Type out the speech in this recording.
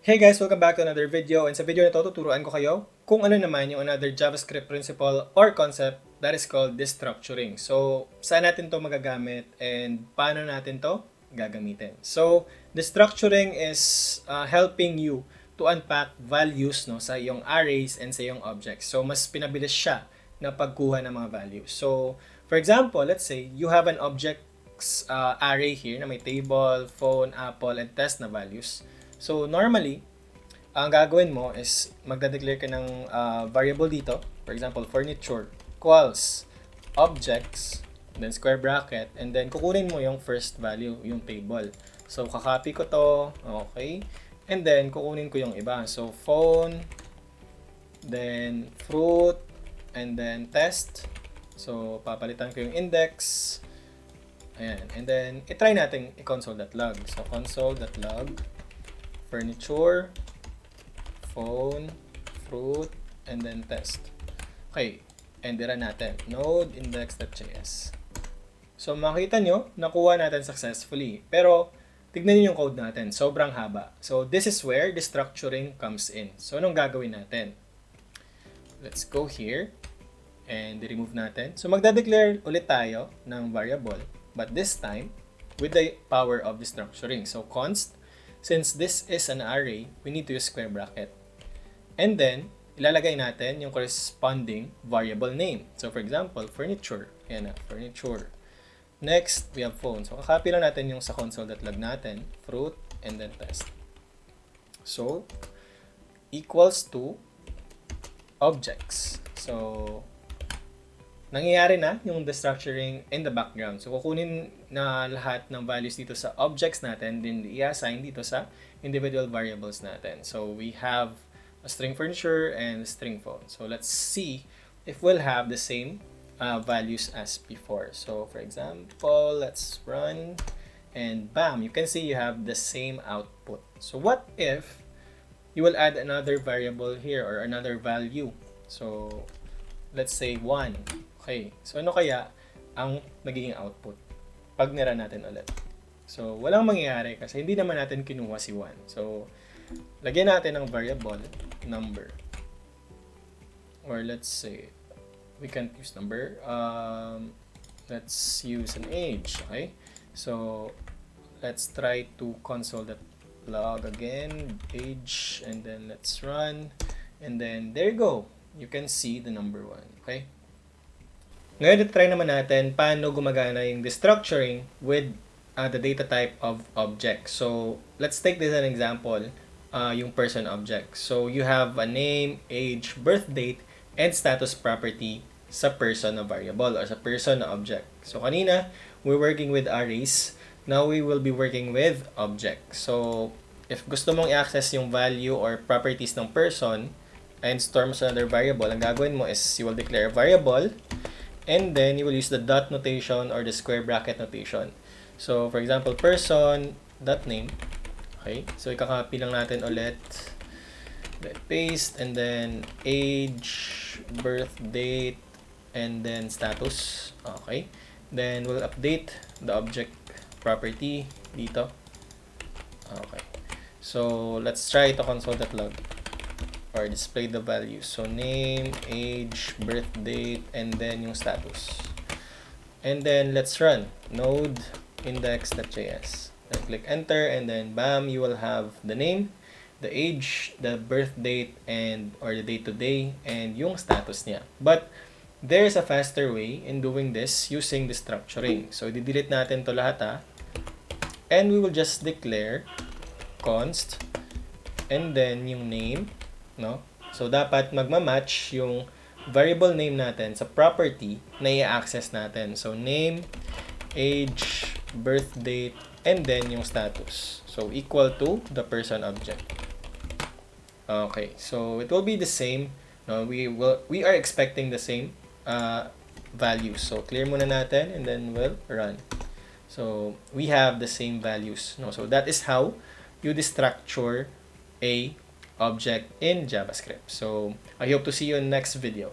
Hey guys, welcome back to another video and sa video na to tuturuan ko kayo kung ano naman yung another JavaScript principle or concept that is called destructuring. So, saan natin to magagamit and paano natin to gagamitin. So, destructuring is uh, helping you to unpack values no sa iyong arrays and sa iyong objects. So, mas pinabilis siya na pagkuha ng mga values. So, for example, let's say you have an objects uh, array here na may table, phone, apple, and test na values. So, normally, ang gagawin mo is magda-declare ka ng uh, variable dito. For example, furniture equals objects, then square bracket, and then kukunin mo yung first value, yung table. So, kakopy ko to, okay. And then, kukunin ko yung iba. So, phone, then fruit, and then test. So, papalitan ko yung index. Ayan. And then, itry natin i-console.log. So, console.log furniture, phone, fruit, and then test. Okay, endera natin. Node index.js. So makita nyo, nakuha natin successfully. Pero, tignan nyo yung code natin. Sobrang haba. So this is where the structuring comes in. So anong gagawin natin? Let's go here. And remove natin. So magda-declare ulit tayo ng variable. But this time, with the power of the structuring. So const Since this is an array, we need to use square bracket. And then, ilalagay natin yung corresponding variable name. So, for example, furniture. Ayan na, furniture. Next, we have phone. So, kakopy lang natin yung sa console.log natin, fruit, and then test. So, equals to objects. So, nangyayari na yung destructuring in the background. So, kukunin na lahat ng values dito sa objects natin, then i-assign dito sa individual variables natin. So, we have a string furniture and string phone. So, let's see if we'll have the same uh, values as before. So, for example, let's run and bam, you can see you have the same output. So, what if you will add another variable here or another value? So, let's say 1 Okay, so ano kaya ang magiging output pag nira natin ulit? So, walang mangyayari kasi hindi naman natin kinuha si 1. So, lagyan natin ng variable number. Or let's say, we can't use number. Um, let's use an age, okay? So, let's try to console that log again, age, and then let's run. And then, there you go. You can see the number 1, okay? Ngayon, try naman natin paano gumagana yung destructuring with uh, the data type of object. So, let's take this as an example, uh, yung person object. So, you have a name, age, birth date, and status property sa person na variable or sa person na object. So, kanina, we're working with arrays. Now, we will be working with object. So, if gusto mong i-access yung value or properties ng person and store mo sa another variable, ang gagawin mo is you will declare a variable and then you will use the dot notation or the square bracket notation. So, for example, person dot name. Okay, so ikakopy lang natin ulit. Then paste and then age, birth date, and then status. Okay, then we'll update the object property dito. Okay, so let's try to console.log or display the values. So name, age, birth date, and then yung status. And then let's run node index.js. Then click enter and then bam, you will have the name, the age, the birth date, and or the date to day, and yung status niya. But there's a faster way in doing this using the structuring. So, i-delete natin to lahat ha. And we will just declare const and then yung name no? So, dapat magma-match yung variable name natin sa property na i-access natin. So, name, age, birth date, and then yung status. So, equal to the person object. Okay, so it will be the same. No, we will we are expecting the same uh, values. So, clear muna natin and then we'll run. So, we have the same values. No? So, that is how you destructure a object in JavaScript. So I hope to see you in next video.